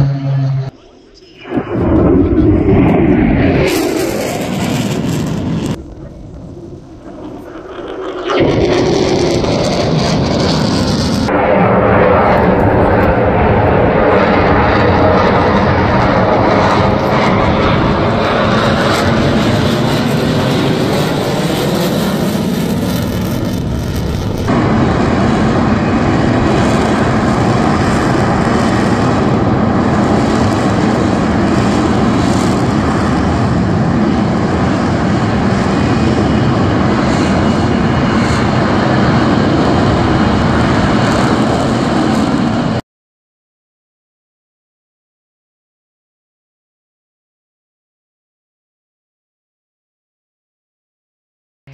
Thank.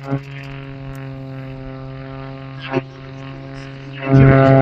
Thank you.